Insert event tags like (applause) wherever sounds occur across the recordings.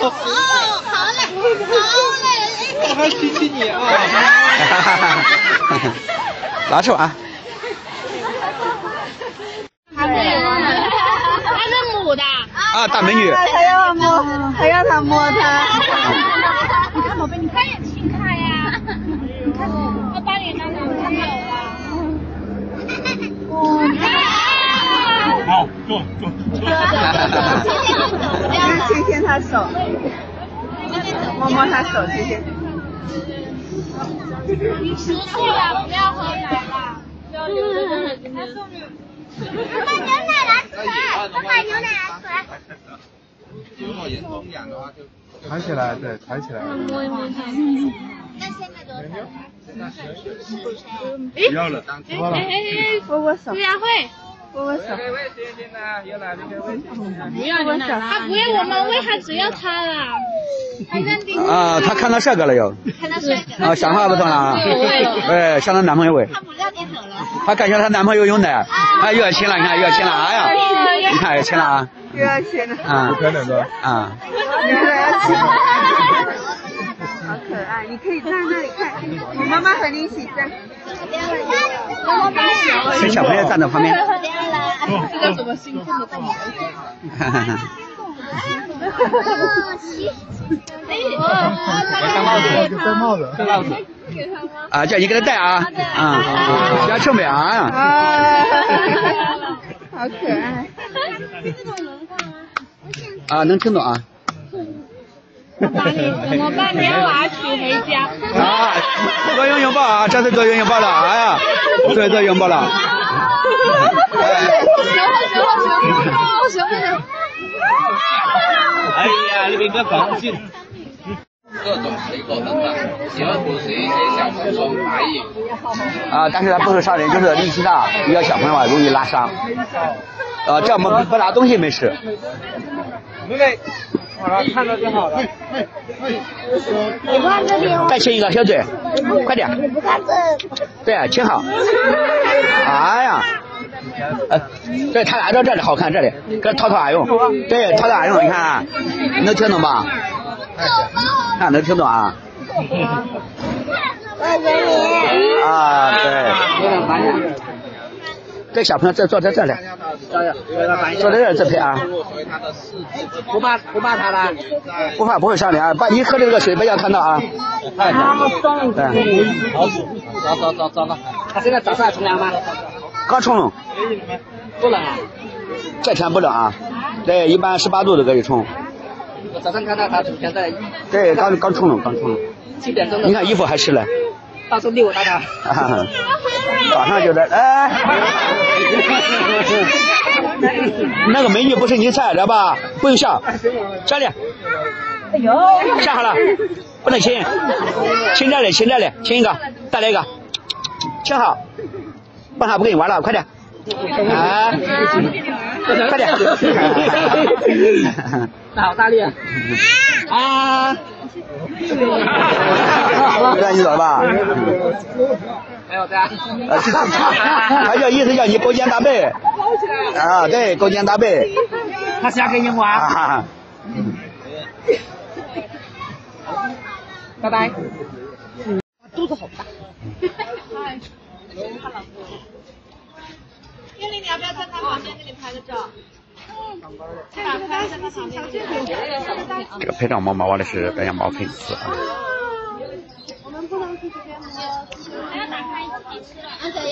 哦，好嘞，好嘞，好好亲亲你啊！(laughs) 拿去玩。(laughs) 还是母的。啊，大美女。还要摸，还要他摸他。(laughs) 你看宝贝，你快点亲他呀！你看，他把脸当男朋友了。好，坐坐坐。牵牵他手，摸摸他手，谢谢。你出去了，不要喝奶了。他送你。妈妈牛奶拿出来，妈妈牛奶拿出来。如果人中养的话，就抬起来，对，抬起来。那现在多少？不要了。握握手，朱亚慧，他不要我们喂，他只要他了。他认定。啊，他看到帅哥了又。看到帅哥。啊，想法不同了啊。哎，向她男朋友喂。他不要你走了。她感觉她男朋友有奶，哎，又要亲了，你看又要亲了，哎呀，你看又亲了啊。又要亲了，啊。啊。又要亲。好可爱，你可以站那里看，我妈妈和你一起站。妈妈是小朋友站在旁边。这叫什么兴奋的动物？哈哈哈。戴帽子，戴帽子，戴帽子。啊，叫你给他戴啊，啊，要臭美啊。啊，好可爱。啊，能听懂啊。我把你怎么把你娃娶回家？啊，多用拥抱啊，这次多用拥抱了，哎呀，(laughs) 对，对拥抱了。哎呀，你别个放心。各种水果等等，喜欢捕食一些小虫虫、白蚁。啊，但是它不是杀人，就是力气大，比较小朋友啊容易拉伤。啊，这样不不拿东西没事。妹妹，好了，看到就好了。再亲一个小嘴，快点。对啊，亲好。哎呀，呃，对他按照这里好看，这里给掏掏耳用，对，掏掏耳用，你看啊，能听懂吧？看能听懂啊？我给你。啊，对。这小朋友再坐在这里，坐在这儿自拍啊。不怕不怕他了？不怕不会伤人啊，把你喝的这个水不要看到啊。哎，对。走走走走了。他现在早上还冲凉吗？刚冲，不冷啊。这天不冷啊，对，一般十八度都可以冲。我早上看到他现在对，刚刚冲了，刚冲了。七点钟。你看衣服还湿了。到时候遛我大家。(laughs) 早上就在哎。(laughs) 那个美女不是你菜，知道吧？不用笑，这里。哎呦。下好了，不能亲，亲这里，亲这里，亲一个，再来一个，亲好。不好不跟你玩了，快点。啊！快点。(laughs) 好大力啊！啊！让 (laughs) 你走了吧？没有的。他叫 (laughs) 意思叫你勾肩搭背。啊，对，勾肩搭背。他想跟你玩。拜拜。肚子好大。(laughs) 燕玲，你要不要在他旁边给你拍个照？这个拍照猫猫玩的是白羊猫粉丝啊。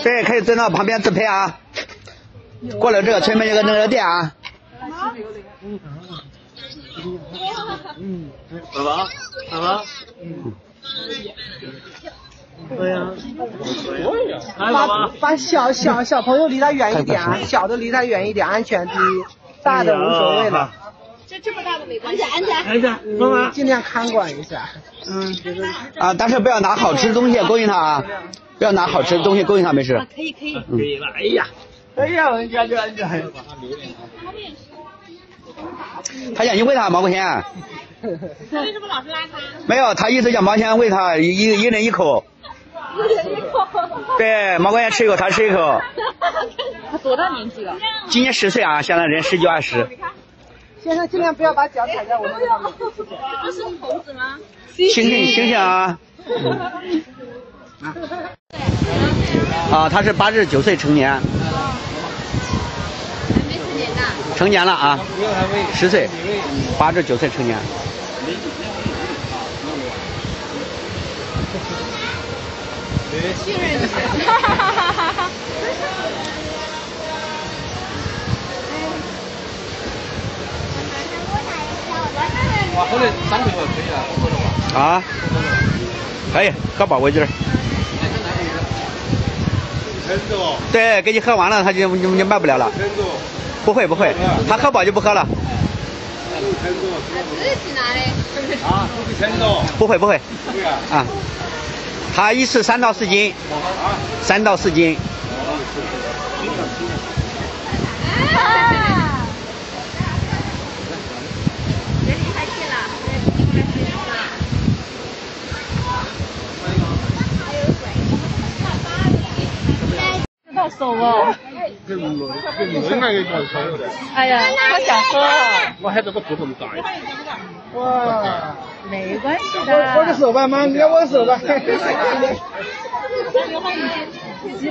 对，可以在那旁边自拍啊。过了这个村没有个那个店啊。嗯，宝宝，宝宝，嗯。对呀，把把小小小朋友离他远一点啊，小的离他远一点，安全第一，大的无所谓了。这这么大的没关系，安全安全，妈妈尽量看管一下。嗯，啊，但是不要拿好吃的东西勾引他啊，不要拿好吃的东西勾引他，没事。可以可以。可以了，哎呀，哎呀，我感觉安全。他让你喂他毛块钱。为什么老是拉他？没有，他意思叫毛钱喂他一一人一口。一人一口。对，毛块钱吃一口，他吃一口。他多大年纪了？今年十岁啊，现在人十九二十。先生尽量不要把脚踩在我那个上面。这是猴子吗？星星星星啊！啊，他是八至九岁成年，还没成年呢。成年了啊，十岁，八至九岁成年。信任你。哈哇，喝的三瓶了，可以啊，不喝了吧？啊，可以喝饱为止。真的哦，对，给你喝完了，他就就就卖不了了。不会不会，他喝饱就不喝了。不会不会啊，啊，他一次三到四斤，三到四斤。啊！别离开线了，别离开线了。到手哦！哎呀，好想喝啊！我还这个头这么大。哇，没关系的握个手吧，妈，你要握手吧。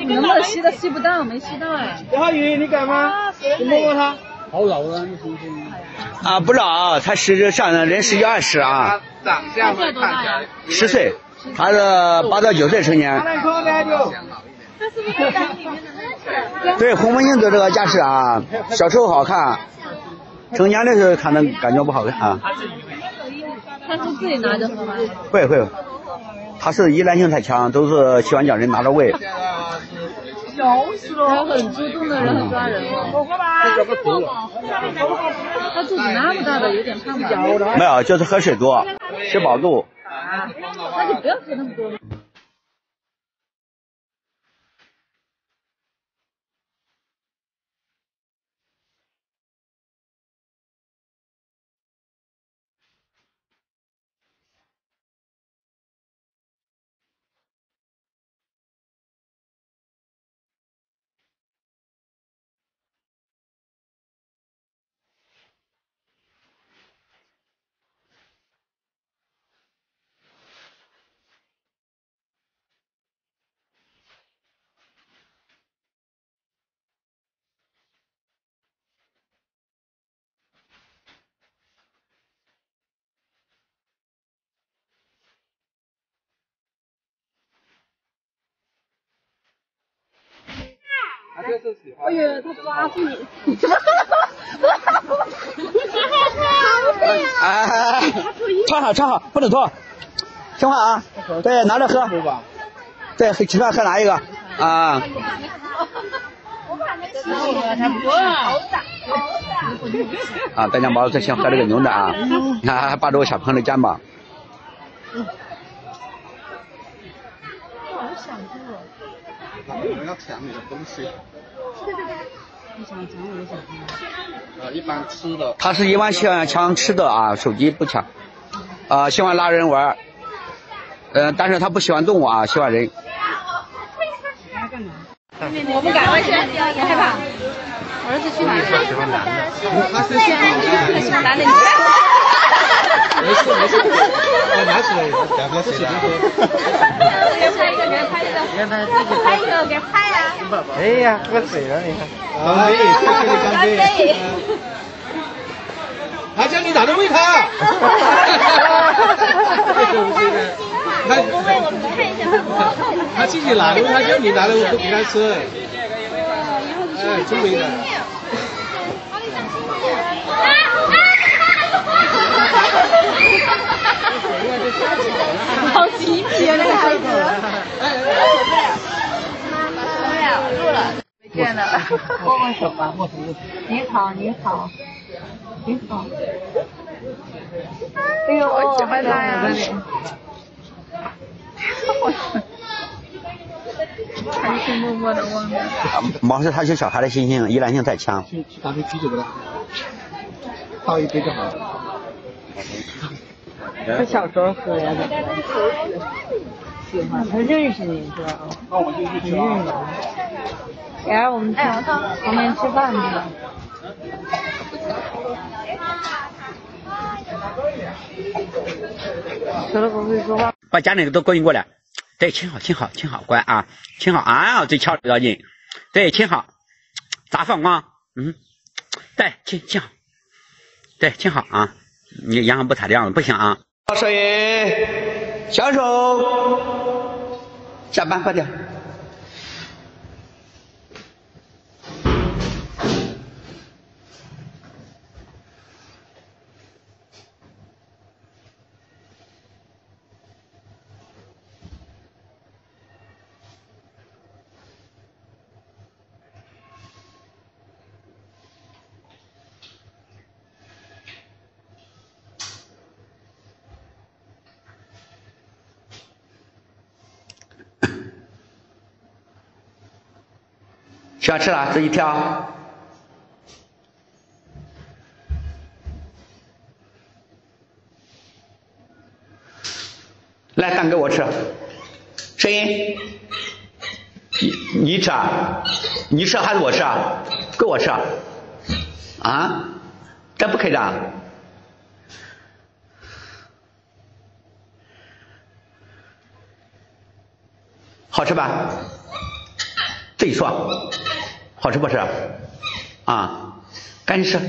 能不能吸都吸不到，没吸到哎。刘浩宇，你敢吗？你摸摸他。好老了，你听听。啊，不老，他十上人十一二十啊，长相会看起来十岁，他是八到九岁成年。他是不是？对，红门镜子这个架势啊，小时候好看，成年的时候看的感觉不好看啊。他是自己拿着喝吗？会会，他是依赖性太强，都是喜欢叫人拿着喂。他很主动的人，很抓人哦。他肚子那么大的，有点胖吧？没有，就是喝水多，吃饱肚。啊，那就不要喝那么多了。他就是喜欢。哎呀，他抓住你！哎，穿好穿好，不能脱，听话啊。对，拿着喝。对，吃饭喝哪一个？啊。他不啊，大家毛子先喝这个牛奶啊，你看还扒着我小朋友的肩膀。我们要抢你的东西。呃，一般吃的。他是一般喜欢抢吃的啊，手机不抢。啊，喜欢拉人玩儿。嗯，但是他不喜欢动物啊，喜欢人。我不敢，我去，你害怕？儿子去哪里？喜欢男的。他是喜欢他喜欢男的，你看。没事没事，我拿起来，两个洗的。给拍一个，给他拍一个。拍一个，给拍啊！哎呀，喝水了，你看。干杯，谢谢你干杯。还叫你拿着喂他。他他自己拿的，他叫你拿的不给他吃。哎，聪明的。好皮皮啊，那个孩子。受不了，录了。没见了。握握手吧，握手。你好，你好，你好。哎呦，我喜欢他呀。还是默默的望着。毛是他是小孩的心性，依赖性太强。去去拿杯啤酒给他，倒一杯就好了。他小时候喝的，喜欢，他认识你是吧？那我就去吃认识。然后我们去旁边吃饭去了。小的不会说话。把家里的都勾引过来。对，亲好，亲好，亲好，乖啊，亲好啊，最巧要紧。对，亲好，咋放光？嗯，对，亲亲好，对，亲好啊。你杨不他这样子不行啊。少爷，销售，下班快点。需要吃了，自己挑。来，蛋给我吃。声音，你你吃啊？你吃还是我吃啊？给我吃。啊？这不可以的。好吃吧？自己说。好吃不吃？啊，赶紧吃。